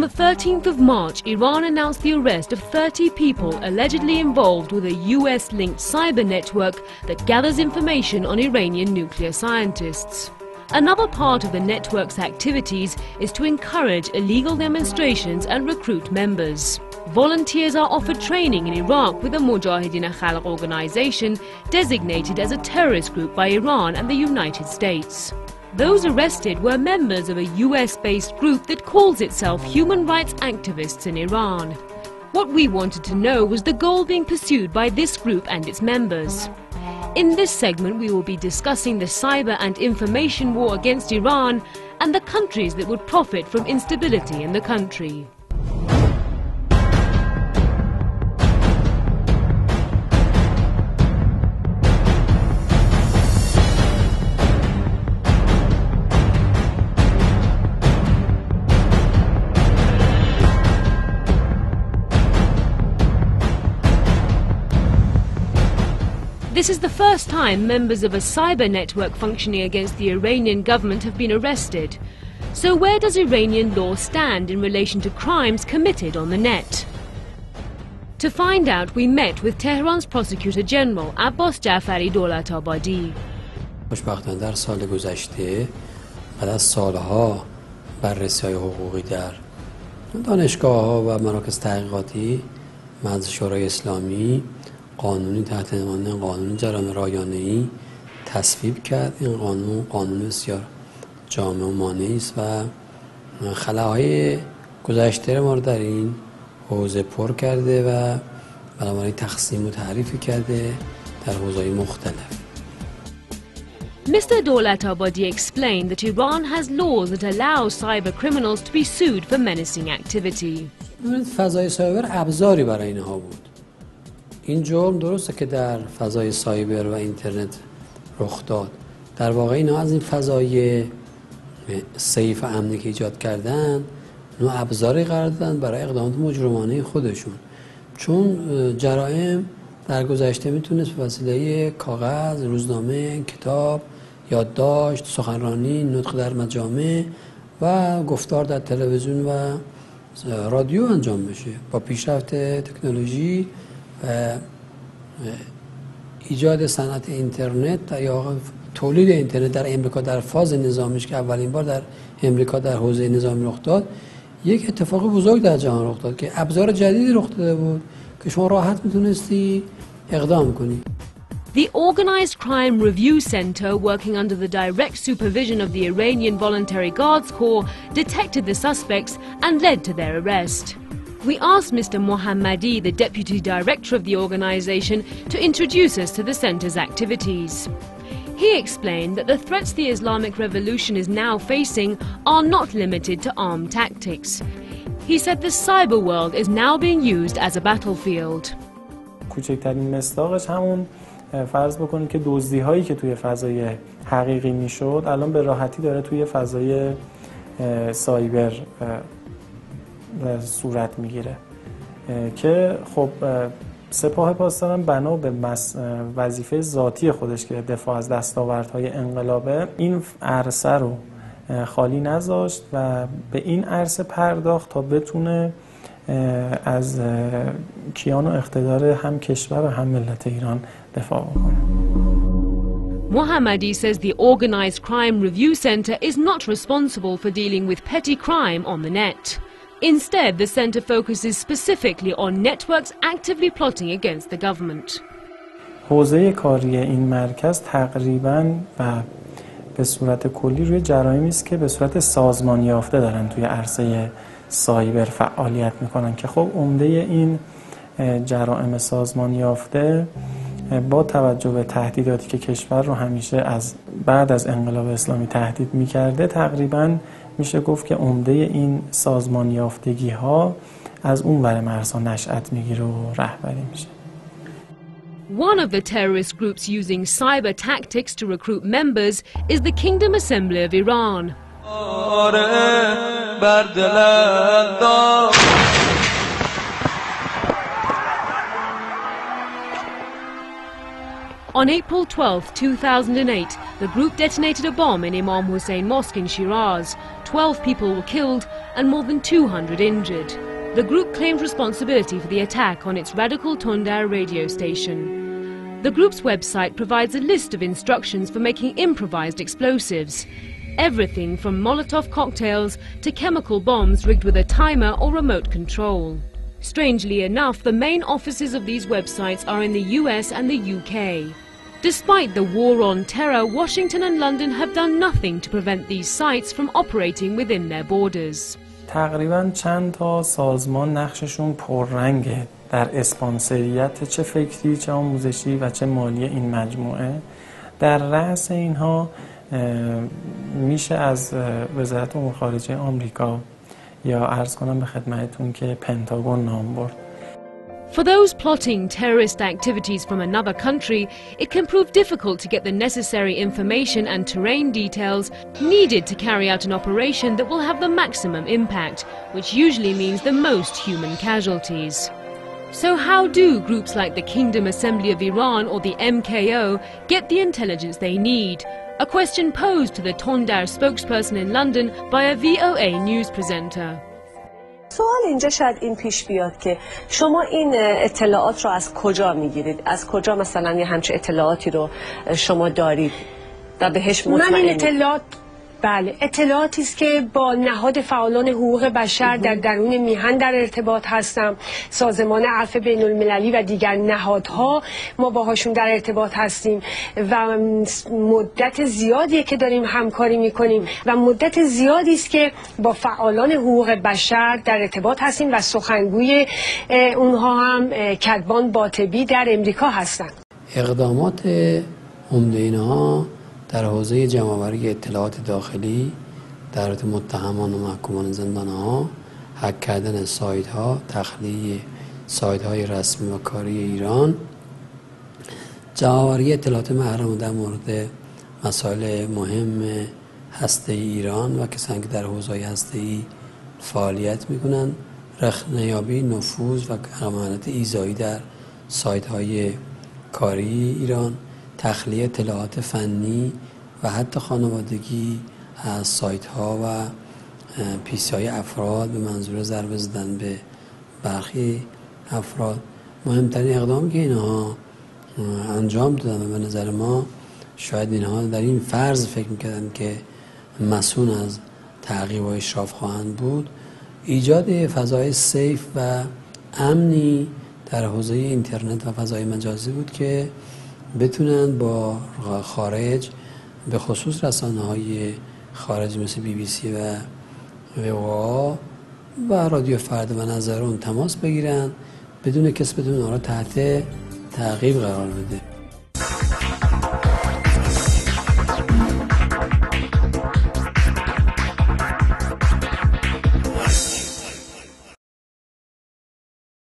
the 13th of March, Iran announced the arrest of 30 people allegedly involved with a US linked cyber network that gathers information on Iranian nuclear scientists. Another part of the network's activities is to encourage illegal demonstrations and recruit members. Volunteers are offered training in Iraq with the Mujahideen Khalq organization designated as a terrorist group by Iran and the United States. Those arrested were members of a US-based group that calls itself Human Rights Activists in Iran. What we wanted to know was the goal being pursued by this group and its members. In this segment, we will be discussing the cyber and information war against Iran and the countries that would profit from instability in the country. This is the first time members of a cyber network functioning against the Iranian government have been arrested. So where does Iranian law stand in relation to crimes committed on the net? To find out, we met with Tehran's Prosecutor General Abbas Jafari Dolatabadi. خوشبختانه در سال گذشته بعد از سالها بررسی های حقوقی در دانشگاه ها و مراکز تحقیقاتی مجلس شورای اسلامی قانونی تحت عنوان قانون جرائم رایانه ای تصویب کرد این قانون قانون بسیار جامع و مانعی است و خلاهای گذشته ما رو در این حوزه پر کرده و بنابراین تقسیم و تعریفی کرده در حوزه مختلف Mr. Daulat Abadi explained that Iran has laws that allow cyber criminals to be sued for menacing activity. فضای سایبر ابزاری برای اینها بود این جرم درسته که در فضای سایبر و اینترنت رخ داد. در واقع اینا از این فضای سیف و امنی که ایجاد کردن نوع ابزاری قرار دادن برای اقدامات مجرمانه خودشون. چون جرائم در گذشته می‌تونست به وسیله کاغذ، روزنامه، کتاب، یادداشت، سخنرانی، نطق در مجامع و گفتار در تلویزیون و رادیو انجام بشه. با پیشرفت تکنولوژی و ایجاد صنعت اینترنت یا تولید اینترنت در امریکا در فاز نظامیش که اولین بار در امریکا در حوزه نظامی رخ داد یک اتفاق بزرگ در جهان رخ داد که ابزار جدیدی رخ داده بود که شما راحت می‌تونستی اقدام کنی The Organized Crime Review Center, working under the direct supervision of the Iranian Voluntary Guards Corps, detected the suspects and led to their arrest. We asked Mr. Mohammadi, the deputy director of the organization, to introduce us to the center's activities. He explained that the threats the Islamic Revolution is now facing are not limited to armed tactics. He said the cyber world is now being used as a battlefield. کوچکترین مصداقش همون فرض بکنید که دزدی هایی که توی فضای حقیقی میشد الان به راحتی داره توی فضای سایبر صورت می‌گیره که خب سپاه پاسداران بنا به وظیفه ذاتی خودش که دفاع از دستاوردهای انقلابه این عرصه رو خالی نذاشت و به این عرصه پرداخت تا بتونه از کیان و اقتدار هم کشور و هم ملت ایران دفاع بکنه Mohammadi says the Organized Crime Review Center is not responsible for dealing with petty crime on the net. Instead, the center focuses specifically on networks actively plotting against the government. حوزه کاری این مرکز تقریبا و به صورت کلی روی جرایمی است که به صورت سازمان یافته دارن توی عرصه سایبر فعالیت می‌کنن که خب عمده این جرائم سازمان یافته با توجه به تهدیداتی که کشور رو همیشه از بعد از انقلاب اسلامی تهدید می‌کرده تقریبا میشه گفت که عمده این سازمان یافتگی ها از اون ور مرزها نشأت می‌گیره و رهبری میشه One of the terrorist groups using cyber tactics to recruit members is the Kingdom Assembly of Iran. On April 12, 2008, the group detonated a bomb in Imam Hussein Mosque in Shiraz. 12 people were killed and more than 200 injured. The group claimed responsibility for the attack on its radical Tondar radio station. The group's website provides a list of instructions for making improvised explosives. Everything from Molotov cocktails to chemical bombs rigged with a timer or remote control. Strangely enough, the main offices of these websites are in the US and the UK. Despite the war on terror, Washington and London have done nothing to prevent these sites from operating within their borders. تقریبا چند تا سازمان نقششون پررنگه. در اسپانسریت چه فکری چه آموزشی و چه مالی این مجموعه. در رأس اینها میشه از وزارت امور خارجه آمریکا یا عرض کنم به خدمتتون که پنتاگون نام برد. For those plotting terrorist activities from another country, it can prove difficult to get the necessary information and terrain details needed to carry out an operation that will have the maximum impact, which usually means the most human casualties. So how do groups like the Kingdom Assembly of Iran or the MKO get the intelligence they need? A question posed to the Tondar spokesperson in London by a VOA news presenter. سوال اینجا شاید این پیش بیاد که شما این اطلاعات رو از کجا می‌گیرید؟ از کجا مثلا یه همچه اطلاعاتی رو شما دارید و بهش من این اطلاعات بله اطلاعاتی است که با نهاد فعالان حقوق بشر در درون میهن در ارتباط هستم. سازمان عفو بین المللی و دیگر نهادها ما باهاشون در ارتباط هستیم و مدت زیادی که داریم همکاری می‌کنیم و مدت زیادی است که با فعالان حقوق بشر در ارتباط هستیم و سخنگوی اونها هم کدبان باطبی در امریکا هستند. اقدامات عمده اینها در حوزه جمعآوری اطلاعات داخلی در متهمان و محکومان زندان ها حک کردن سایت ها تخلیه سایت های رسمی و کاری ایران جمعآوری اطلاعات محرم در مورد مسائل مهم هسته ایران و کسانی که در حوزه هسته ای فعالیت می‌کنن رخنیابی نفوذ و امانت ایزایی در سایت های کاری ایران تخلیه اطلاعات فنی و حتی خانوادگی از سایت ها و پیسی های افراد به منظور ضربه زدن به برخی افراد. مهمترین اقدام که اینها انجام دادن و به نظر ما شاید اینها در این فرض فکر می‌کردن که مسئول از تعقیب و اشراف خواهند بود. ایجاد فضای سیف و امنی در حوزه اینترنت و فضای مجازی بود که بتونن با خارج به خصوص رسانه های خارج مثل بی بی سی و ووا و رادیو فرد و نظرون تماس بگیرن بدون کس بدون آن را تحت تعقیب قرار بده.